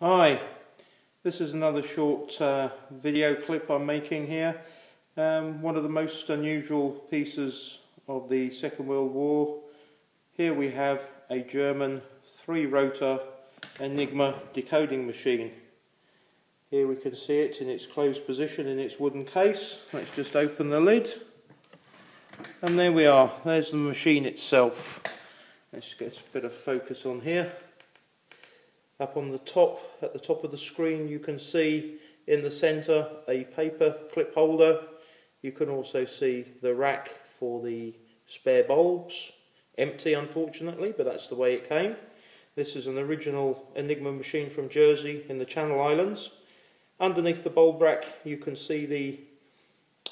Hi, this is another short uh, video clip I'm making here. Um, one of the most unusual pieces of the Second World War. Here we have a German three-rotor Enigma decoding machine. Here we can see it in its closed position in its wooden case. Let's just open the lid. And there we are, there's the machine itself. Let's get a bit of focus on here. Up on the top, at the top of the screen, you can see in the centre a paper clip holder. You can also see the rack for the spare bulbs. Empty, unfortunately, but that's the way it came. This is an original Enigma machine from Jersey in the Channel Islands. Underneath the bulb rack, you can see the,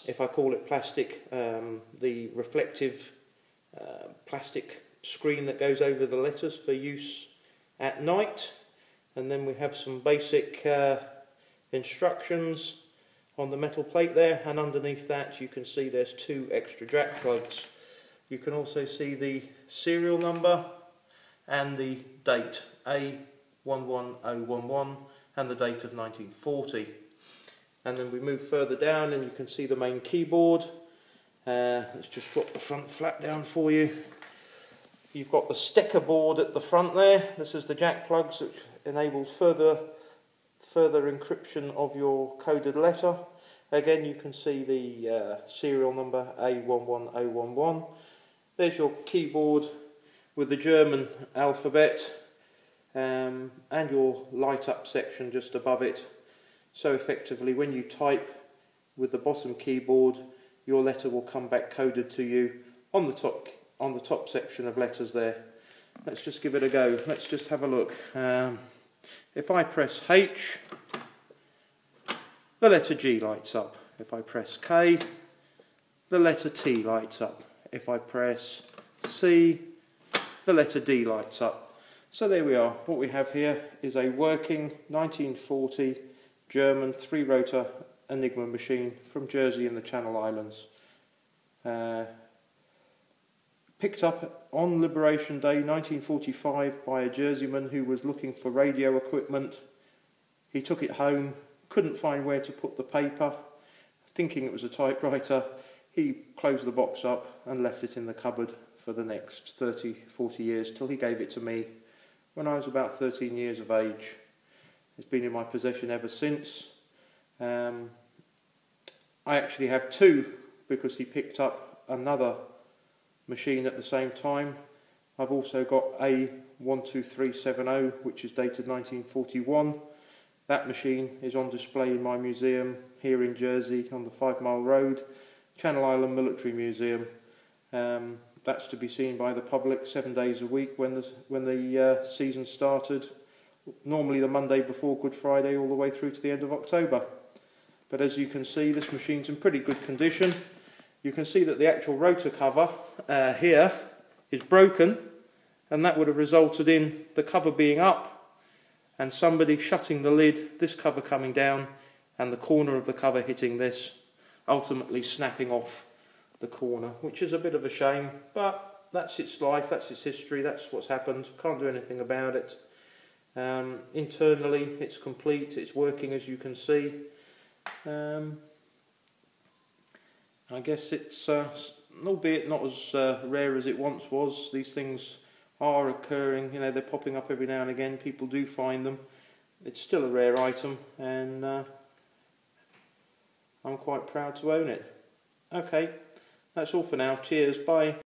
if I call it plastic, um, the reflective uh, plastic screen that goes over the letters for use at night and then we have some basic uh, instructions on the metal plate there and underneath that you can see there's two extra jack plugs. You can also see the serial number and the date A11011 and the date of 1940 and then we move further down and you can see the main keyboard. Uh, let's just drop the front flap down for you You've got the stecker board at the front there. This is the jack plugs which enables further further encryption of your coded letter. Again, you can see the uh, serial number A11011. There's your keyboard with the German alphabet um, and your light up section just above it. So effectively, when you type with the bottom keyboard, your letter will come back coded to you on the top on the top section of letters there. Let's just give it a go. Let's just have a look. Um, if I press H, the letter G lights up. If I press K, the letter T lights up. If I press C, the letter D lights up. So there we are. What we have here is a working 1940 German three-rotor Enigma machine from Jersey in the Channel Islands. Uh, picked up on Liberation Day 1945 by a Jerseyman who was looking for radio equipment. He took it home, couldn't find where to put the paper, thinking it was a typewriter. He closed the box up and left it in the cupboard for the next 30, 40 years till he gave it to me when I was about 13 years of age. It's been in my possession ever since. Um, I actually have two because he picked up another machine at the same time. I've also got A12370 which is dated 1941. That machine is on display in my museum here in Jersey on the Five Mile Road, Channel Island Military Museum. Um, that's to be seen by the public seven days a week when the, when the uh, season started, normally the Monday before Good Friday all the way through to the end of October. But as you can see, this machine's in pretty good condition you can see that the actual rotor cover uh, here is broken and that would have resulted in the cover being up and somebody shutting the lid, this cover coming down and the corner of the cover hitting this, ultimately snapping off the corner, which is a bit of a shame, but that's its life, that's its history, that's what's happened, can't do anything about it. Um, internally it's complete, it's working as you can see. Um, I guess it's, uh, albeit not as uh, rare as it once was, these things are occurring, you know, they're popping up every now and again, people do find them. It's still a rare item and uh, I'm quite proud to own it. Okay, that's all for now. Cheers, bye.